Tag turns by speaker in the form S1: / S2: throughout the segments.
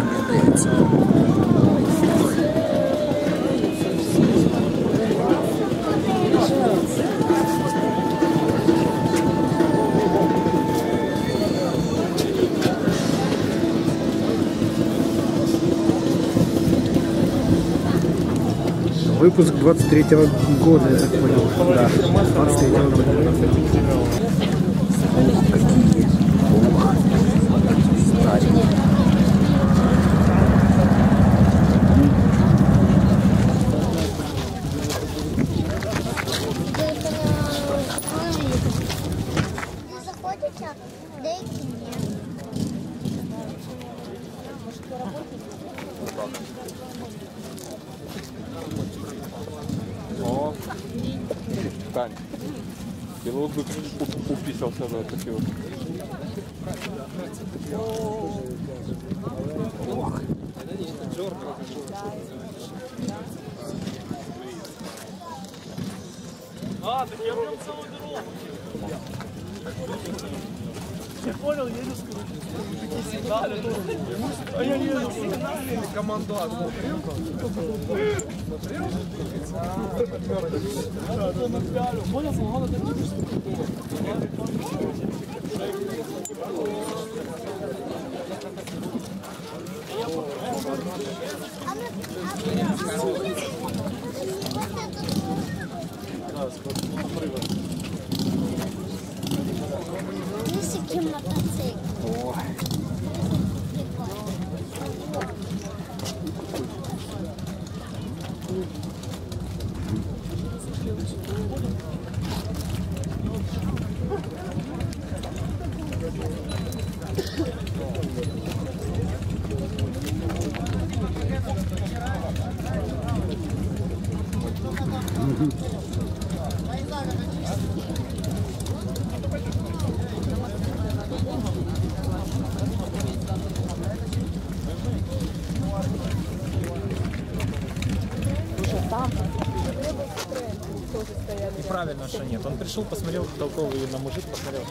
S1: Дивиться. Выпуск 23-го года, я так понял. Да, 23-го года.
S2: Заходите? Деякі ні. О, Тань, белок бы уписался на я понял, едешь, короче, сигнали тоже. А я еду. Сигнали, команду отсмотрел. Смотрел? Да, да, на пялю. Понял, сломал, это не что такое. Да, сколько na panseca.
S1: Вот.
S3: Високі
S4: мотоцикл. Правильно, что нет. Он пришел, посмотрел толковый на мужик, посмотрел.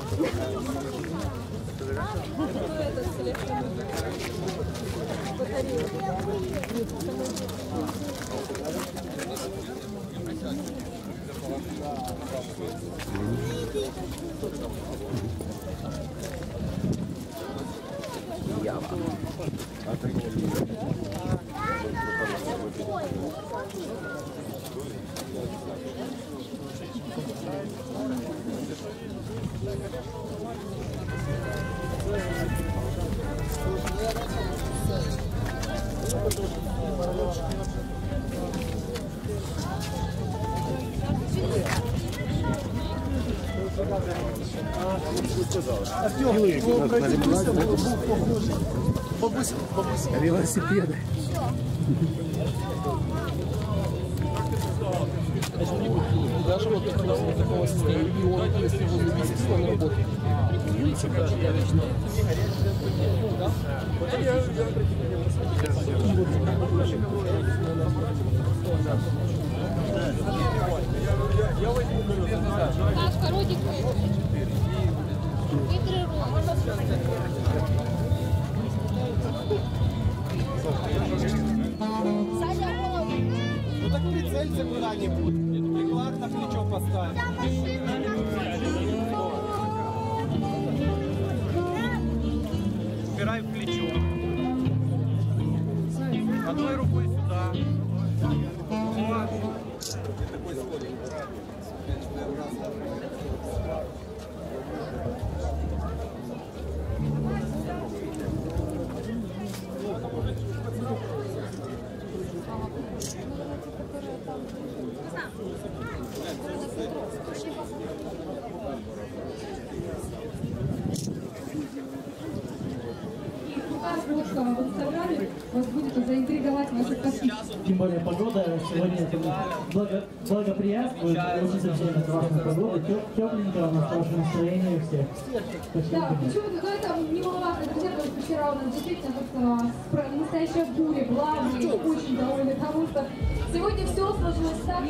S1: Велосипеды. Даже вот такого, состояния. Он, если его не весит, он работает. Сашка, Рудик. И
S2: три Ну так прицелься куда-нибудь. Приклад на плечо поставь.
S3: Вас будет заинтриговать ваши подписчиков.
S4: Тем более погода сегодня благо, благоприятствует. Очень всем классная погода, теп- тепленько, у нас хорошее настроение у всех. Спасибо. Да,
S3: почему-то, ну это немаловажно, друзья, потому что вчера у нас действительно как-то спра- настоящая буря была, мы очень довольны тому, что сегодня все сложилось так.